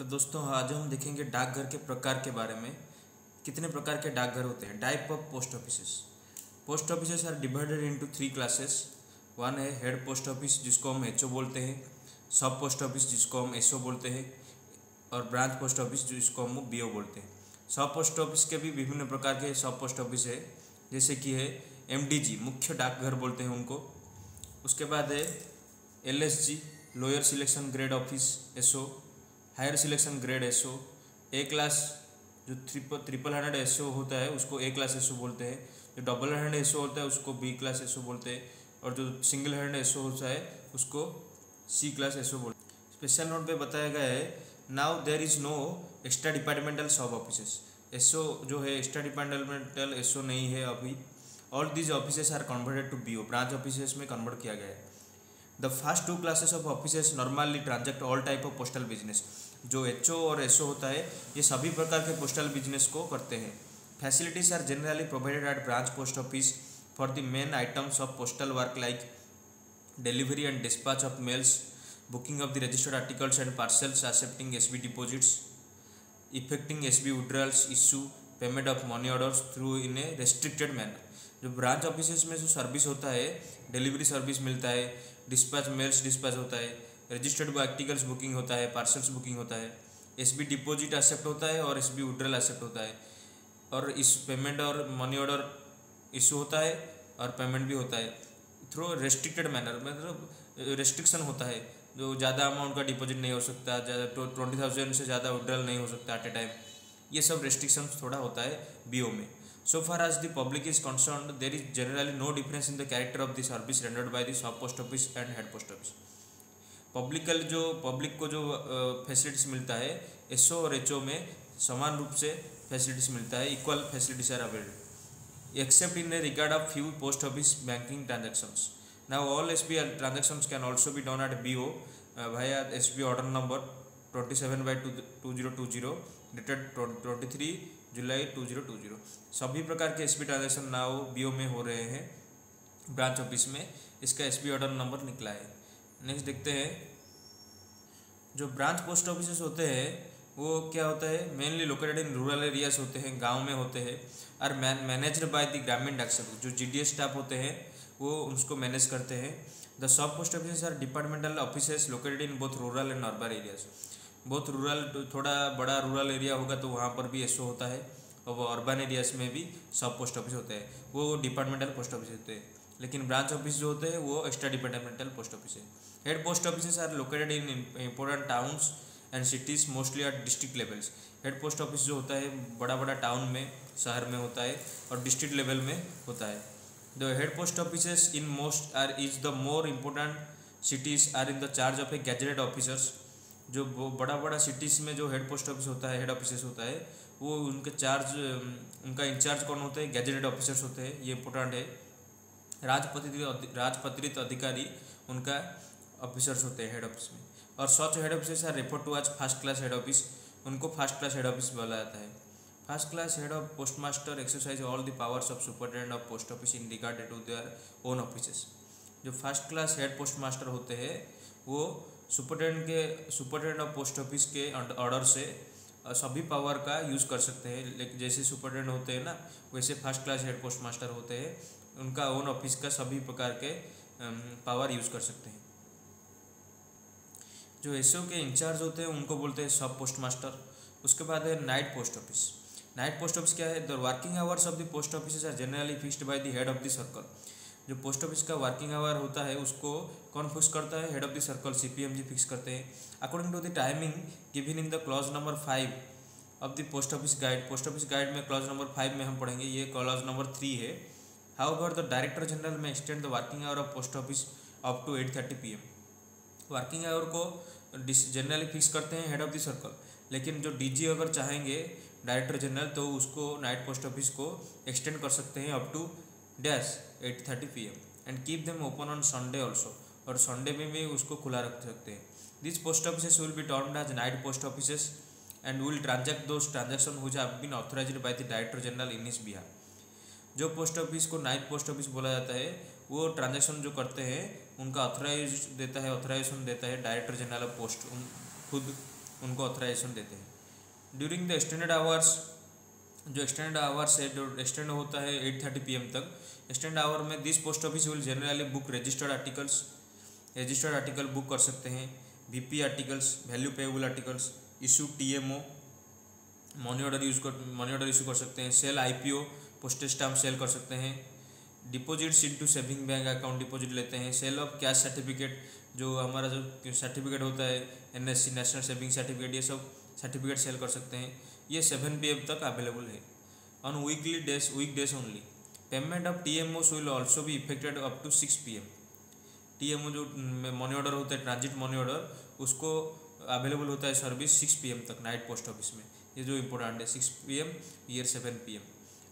Hello दोस्तों, आज हम देखेंगे डाकघर के प्रकार के बारे में। कितने प्रकार के डाकघर होते हैं? Type of post offices post offices are divided into three classes one है हेड पोस्ट ऑफ़िस जिसको हम एचओ बोलते हैं। सब पोस्ट ऑफ़िस जिसको हम एसओ बोलते हैं। और ब्रांच पोस्ट ऑफ़िस जिसको हम बीओ बोलते हैं। सब पोस्ट ऑफ़िस के भी विभिन्न प्रकार के सब पोस्ट ऑफ़िस है। जैसे कि है एमडीजी मुख्य डाकघर बोलते हैं उनको। उसके बाद है LSG lower selection grade office SO higher selection grade S A class जो ट्रिपल ट्रिपल हंड्रेड एस होता है, उसको ए क्लास एसओ बोलते हैं। जो डबल हंड्रेड एस होता है, उसको बी क्लास एसओ बोलते हैं। और जो सिंगल हंड्रेड एस होता है, उसको सी क्लास एसओ बोलते हैं। स्पेशल नोट पे बताया गया है now there is no extra departmental sub office SO जो है एक्स्ट्रा डिपार्टमेंटल एसओ नहीं है अभी। All these office are converted to B O branch office में कन्वर्ट किया गया है। The first two classes of office normally transact all type of postal business जो एचओ और एस होता है, ये सभी प्रकार के पोस्टल बिज़नेस को करते हैं। Facilities are generally provided at branch post office for the main items of postal work like delivery and dispatch of mails booking of the registered articles and parcels excepting S B deposits effecting S B withdrawals issue payment of money orders through in a restricted manner जो branch office में जो service होता है delivery service मिलता है dispatch mails dispatch होता है registered articles booking होता है पार्सल्स बुकिंग होता है एस बी डिपोजिट एक्सेप्ट होता है और एस बी विड्रॉल एक्सेप्ट होता है। और इस पेमेंट और मनी ऑर्डर इशू होता है और पेमेंट भी होता है। थ्रू रेस्ट्रिक्टेड मैनर मतलब रेस्ट्रिक्शन होता है। जो ज़्यादा अमाउंट का डिपॉजिट नहीं हो सकता ज़्यादा ट्वेंटी थाउज़ेंड से ज़्यादा विड्रॉल नहीं हो सकता एट ए टाइम ये सब रेस्ट्रिक्शन थोड़ा होता है बीओ में। So far as the public is concerned, there is generally no difference in the character of the service rendered by the sub post office and head post office. पब्लिकल जो public को जो facilities मिलता है SO और HO में समान रूप से फैसिलिटीज़ मिलता है equal facilities are available except in regard of few post office banking transactions now all SBI transactions can also be done at BO uh, via SBI order number 27 by 2020 dated 23 July 2020 सभी प्रकार के S B transaction now BO में हो रहे हैं branch office में इसका S B order number निकला है। नेक्स्ट देखते हैं। जो ब्रांच पोस्ट ऑफ़िस होते हैं, वो क्या होता है? Mainly located in rural areas होते हैं, गाँव में होते हैं। और मैनेज्ड बाय द ग्रामीण डाक सेवक जो जीडीएस स्टाफ होते हैं, वो उसको मैनेज करते हैं। The sub post office are departmental office located in both rural and urban areas बहुत रूरल थोड़ा बड़ा रूरल एरिया होगा तो वहाँ पर भी एसओ होता है। और अर्बन एरियाज़ में भी सब पोस्ट ऑफ़िस होते हैं। वो डिपार्टमेंटल पोस्ट ऑफ़िस होते हैं। लेकिन ब्रांच ऑफ़िस जो होते हैं, वो एक्स्ट्रा डिपार्टमेंटल पोस्ट ऑफ़िस है। Head post office are located in important towns and cities mostly at district levels head post office जो होता है बड़ा बड़ा टाउन में, शहर में होता है और डिस्ट्रिक्ट लेवल में होता है। The head post office in most are is the more important cities are in the charge of a gazetted officers जो बड़ा बड़ा सिटीज़ में जो हेड पोस्ट ऑफ़िस होता है हेड ऑफ़िस होता है, वो उनके चार्ज उनका इंचार्ज कौन होता है? गैजेटेड ऑफिसर्स होते हैं। ये इंपॉर्टेंट है। राजपत्रित राजपत्रित अधिकारी उनका ऑफिसर्स होते हैं हेड ऑफ़िस में। और such head office are refer to as first class head office उनको फ़र्स्ट क्लास हेड ऑफ़िस बोला जाता है। First class head of post master exercise all the powers of superintendent of post office in regard to their own office जो first class head post master होते हैं, वो superintendent के superintendent of post office के order से सभी power का use कर सकते हैं। लेकिन जैसे सुपरटेंडेंट होते हैं ना, वैसे first class head post master होते हैं। उनका ओन ऑफ़िस का सभी प्रकार के पावर यूज़ कर सकते हैं। जो एसओ के इंचार्ज होते हैं, उनको बोलते हैं सब पोस्ट मास्टर उसके बाद है night post office night post office क्या है? The working hours of the post office are generally fixed by the head of the circle जो पोस्ट ऑफ़िस का वर्किंग आवर होता है, उसको कौन फिक्स करता है? Head of the circle C P M G fix करते हैं। According to the timing given in the clause number five of the post office guide post office guide में क्लॉज नंबर फाइव में हम पढ़ेंगे, ये clause number three है। However the director general may extend the working hour of post office up to eight thirty P M working hour को generally fix करते हैं head of the circle लेकिन जो डीजी अगर चाहेंगे डायरेक्टर जनरल तो उसको नाइट पोस्ट ऑफ़िस को एक्सटेंड कर सकते हैं up to dash eight thirty P M and keep them open on Sunday also और संडे में भी उसको खुला रख सकते हैं. This post office will be termed as night post office and will transact those transaction whose have been authorise by the director general in this behalf जो post office को नाइट पोस्ट ऑफ़िस बोला जाता है, वो transaction जो करते हैं, उनका ऑथराइज देता है ऑथराइजेशन देता है डायरेक्टर जनरल ऑफ़ पोस्ट उन, खुद उनको ऑथराइजेशन देते हैं। ड्यूरिंग द एक्सटेंडेड आवर्स जो एक्सटेंडेड आवर्स है, जो एक्सटेंड होता है एट थर्टी पीएम तक एक्सटेंड आवर में this post office will generally book registered articles registered article book कर सकते हैं VP articles value payable articles issue TMO money order use कर मनी ऑर्डर इशू कर सकते हैं sell IPO postage stamp sell कर सकते हैं। Deposits into saving bank account deposit लेते हैं। सेल ऑफ़ कैश सर्टिफिकेट जो हमारा जो सर्टिफिकेट होता है एनएससी नेशनल सेविंग सर्टिफिकेट ये सब सर्टिफिकेट सेल कर सकते हैं। ये सेवन पीएम तक अवेलेबल है। On weekly days week days only payment of T M will also भी effected up to six P M T M O जो मनी ऑर्डर होता है ट्रांजिट मनी ऑर्डर उसको अवेलेबल होता है सर्विस सिक्स पी एम तक night post office में। ये जो इम्पोर्टेंट है six P M year seven P M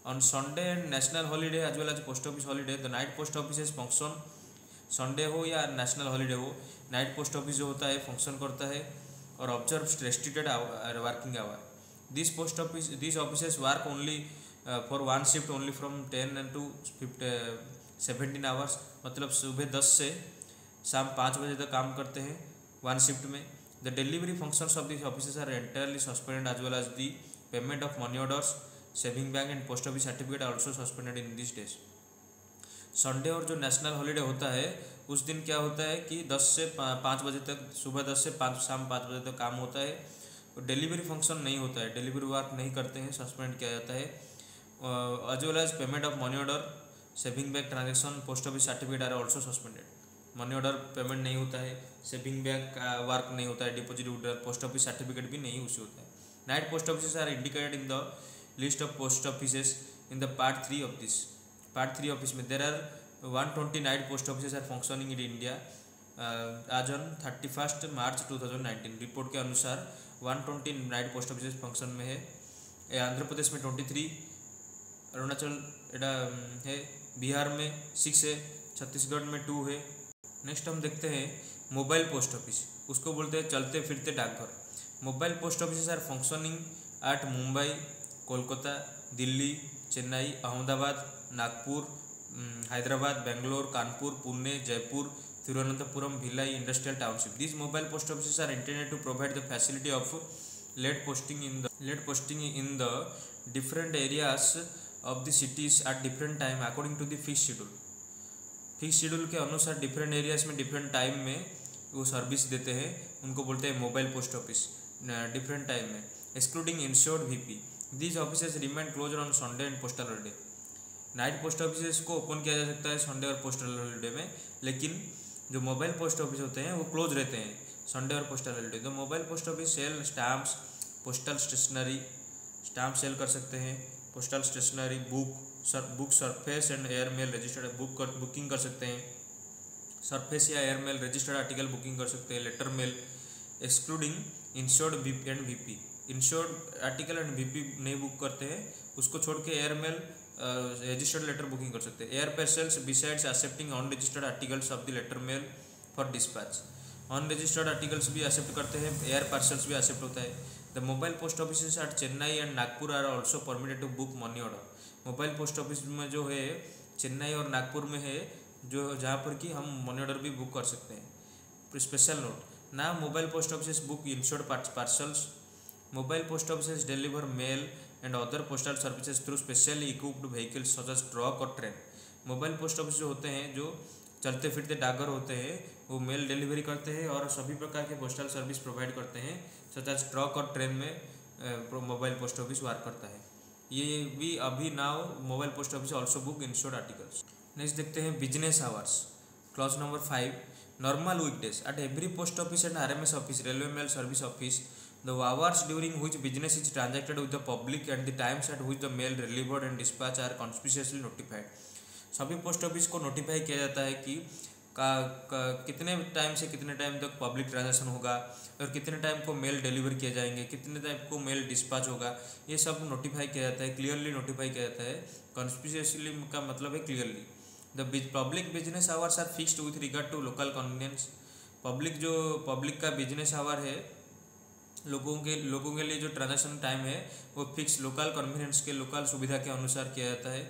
on Sunday and national holiday as well as post office holiday the night post office function Sunday हो या national holiday हो night post office जो होता है फ़ंक्शन करता है और observe restricted working hour this post office this office work only for one shift only from ten to fifth seventeen hours मतलब सुबह दस से शाम पाँच बजे तक काम करते हैं वन शिफ्ट में. The delivery functions of this office are entirely suspended as well as the payment of money orders saving bank and post office certificate also suspended in this days Sunday और जो national holiday होता है, उस दिन क्या होता है कि 10 से पाँच बजे तक, सुबह 10 से पाँच, शाम पाँच बजे तक काम होता है। और डिलीवरी फ़ंक्शन नहीं होता है डिलीवरी वर्क नहीं करते हैं सस्पेंड किया जाता है। As well as payment of money order saving bank transaction post office certificate are also suspended money order payment नहीं होता है सेविंग बैंक वर्क नहीं होता है डिपॉजिट पोस्ट ऑफ़िस सर्टिफिकेट भी नहीं उसी होता है। Night post office are indicated in the list office in the part three of this part three office में there are one twenty night post office are functioning in India as on thirty first March two thousand nineteen report के अनुसार one twenty night post office function में है आंध्र प्रदेश में twenty three Arunachal है बिहार में six है छत्तीसगढ़ में टू है नेक्स्ट हम देखते हैं मोबाइल पोस्ट ऑफ़िस उसको बोलते हैं चलते फिरते डाकघर mobile post office are functioning at Mumbai Kolkata, Delhi, Chennai, Ahmedabad, Nagpur Hyderabad, Bangalore, Kanpur, Pune, Jaipur, Thiruvananthapuram, Bhilai industrial township. This mobile post office are internet to provide the facility of late posting in the late posting in the different areas of the cities at different time according to the fix schedule fix schedule के अनुसार different areas में different time में वो service देते हैं। उनको बोलते हैं mobile post office different time में। Excluding insured V P these office remained close on Sunday and postal holiday night post office को ओपन किया जा सकता है संडे और पोस्टल हॉलीडे में, लेकिन जो मोबाइल पोस्ट ऑफ़िस होते हैं, वो क्लोज रहते हैं संडे और पोस्टल हॉलीडे तो mobile post office sell stamps postal stationery stamp sell कर सकते हैं postal stationery book sir book surface and air mail registered book कर बुकिंग कर सकते हैं. सरफेस या air mail registered article booking कर सकते हैं letter mail excluding insured V and VP insured article and VP नहीं बुक करते हैं, उसको छोड़ के air mail registered letter booking कर सकते हैं। Air parcels besides accepting on registered articles of the letter mail for dispatch on registered articles भी एक्सेप्ट करते हैं एयर पार्सल्स भी एक्सेप्ट होता है। The mobile post office at Chennai and Nagpur are also permitted to book money order mobile post office में जो है चेन्नई और नागपुर में है, जो, जहाँ पर कि हम मनी ऑर्डर भी बुक कर सकते हैं। स्पेशल नोट ना mobile post office book insured parcels mobile post office deliver mail and other postal services through specially equipped vehicles such as truck और ट्रेन मोबाइल पोस्ट ऑफ़िस जो होते हैं जो चलते फिरते डाकघर होते हैं, वो मेल डिलीवरी करते हैं और सभी प्रकार के पोस्टल सर्विस प्रोवाइड करते हैं सच एज ट्रक और ट्रेन में मोबाइल पोस्ट ऑफ़िस वर्क करता है। ये भी अभी now mobile post office also book insured articles next देखते हैं business hours clause number five normal weekdays at every post office and R M S office railway mail service office the hours during which business is transacted with the public and the times at which the mail delivered and dispatch are conspicuously notified. सभी post office को notify किया जाता है कि का, का कितने time से कितने टाइम तक पब्लिक ट्रांजेक्शन होगा और कितने टाइम को मेल डिलीवर किए जाएँगे कितने टाइम को मेल डिस्पैच होगा ये सब नोटिफाई किया जाता है क्लियरली नोटिफाई किया जाता है कॉन्स्पिशियसली का मतलब है clearly the public business hours are fixed with regard to local convenience public जो पब्लिक का बिज़नेस आवर है लोगों के लोगों के लिए जो ट्रांजेक्शन टाइम है, वो फिक्स लोकल कन्वीनियंस के लोकल सुविधा के अनुसार किया जाता है।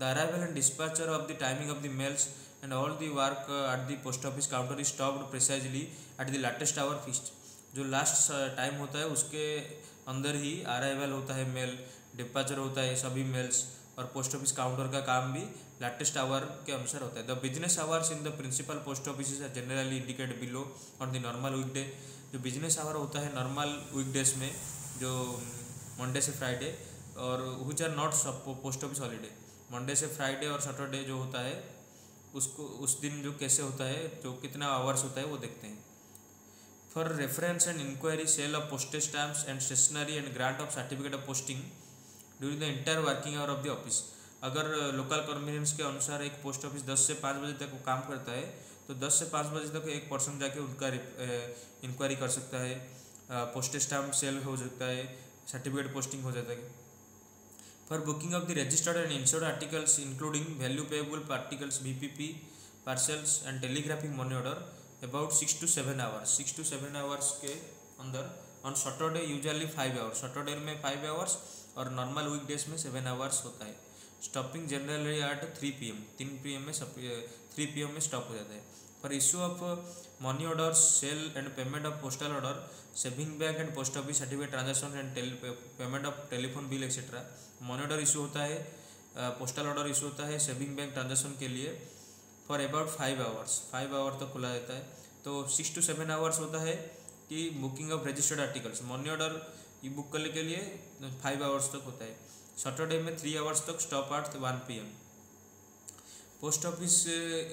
The arrival and dispatcher of the timing of the mails and all the work at the post office counter is stopped precisely at the latest hour fixed जो last time होता है, उसके अंदर ही अराइवल होता है मेल डिपाचर होता है, सभी मेल्स और पोस्ट ऑफ़िस काउंटर का काम भी लेटेस्ट आवर के अनुसार होता है। The business hours in the principal post office are generally indicate below on the normal weekday जो बिज़नेस आवर होता है नॉर्मल वीकडेज में, जो मंडे से फ्राइडे और which are not post office holiday Monday से फ्राइडे और सैटरडे जो होता है, उसको, उस दिन जो कैसे होता है, जो कितना आवर्स होता है, वो देखते हैं। For reference and inquiry sale of postage stamps and stationery and grant of certificate of posting during the entire working hour of the office अगर लोकल कन्वीनियंस के अनुसार एक पोस्ट ऑफ़िस 10 से पाँच बजे तक वो काम करता है तो 10 से 5 बजे तक एक पर्सन जाके उनका इंक्वायरी कर सकता है। पोस्टेज स्टाम्प सेल हो सकता है सर्टिफिकेट पोस्टिंग हो जाता है। For booking of the registered and insured articles including value payable articles VPP parcels and telegraphic money order about six to seven hours six to seven hours के अंदर। On Saturday usually five hours Saturday में five hours और normal weekdays में seven hours होता है। Stopping generally at three P M तीन P M में three P में स्टॉप हो जाता है। For issue of money order sale and payment of postal order saving bank and post office certificate transaction and payment of telephone bill etcetera money order issue होता है postal order issue होता है saving bank transaction के लिए for about five hours five hour तक खुला रहता है। तो सिक्स टू सेवन आवर्स होता है कि booking of registered articles money order E book करने के लिए फाइव आवर्स तक होता है। सैटरडे में थ्री आवर्स तक stop at one P M post office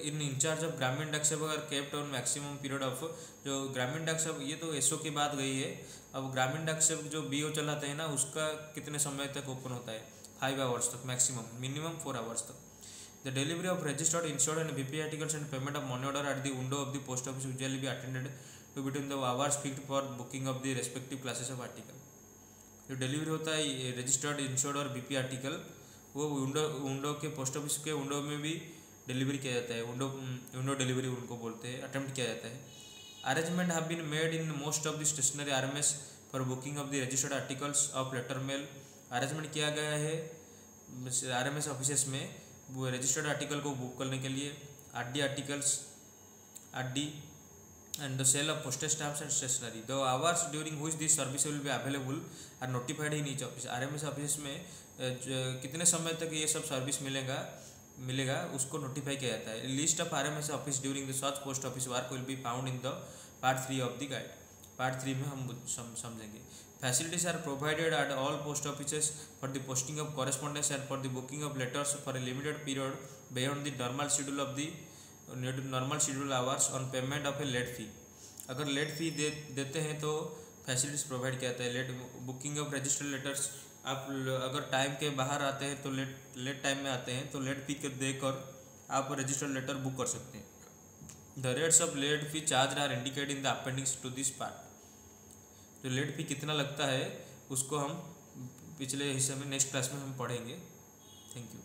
in incharge of Gramin Dak Seva cap town maximum period of जो ग्रामीण डाक सेवा ये तो एसओ की बात गई है। अब ग्रामीण डाक सेवक जो बी ओ चलाते हैं ना, उसका कितने समय तक ओपन होता है? फाइव आवर्स तक मैक्सिमम मिनिमम फोर आवर्स तक। The delivery of registered insured and B P articles and payment of money order at the window of the post office usually be attended to between the hours fix for booking of the respective classes of article जो delivery होता है registered insured और BP article वो window window के post office के window में भी delivery किया जाता है विंडो विंडो डिलीवरी उनको बोलते हैं अटेम्प्ट किया जाता है। Arrangement have been made in most of the stationary R M S for booking of the registered articles of letter mail arrangement किया गया है आर एम एस ऑफ़िस में, वो रजिस्टर्ड आर्टिकल को बुक करने के लिए R D articles R D and the sale of postage stamps and stationery the hours during which this service will be available are notified in each office R M S office में कितने समय तक ये सब service मिलेगा? मिलेगा उसको notify किया जाता है। List of R M S office during the search post office work will be found in the part three of the guide part three में हम समझेंगे। Facilities are provided at all post office for the posting of correspondence and for the booking of letters for a limited period beyond the normal schedule of the normal schedule hours on payment of a late fee अगर late फ़ी दे, देते हैं तो facilities provide किया जाता है। Late booking of registered letters आप अगर time के बाहर आते हैं तो लेट लेट टाइम में आते हैं तो लेट फ़ी के देकर आप रजिस्टर्ड लेटर बुक कर सकते हैं। The rates of late fee charge are indicate in the appendix to this part जो लेट फ़ी कितना लगता है, उसको हम पिछले हिस्से में नेक्स्ट क्लास में हम पढ़ेंगे। Thank you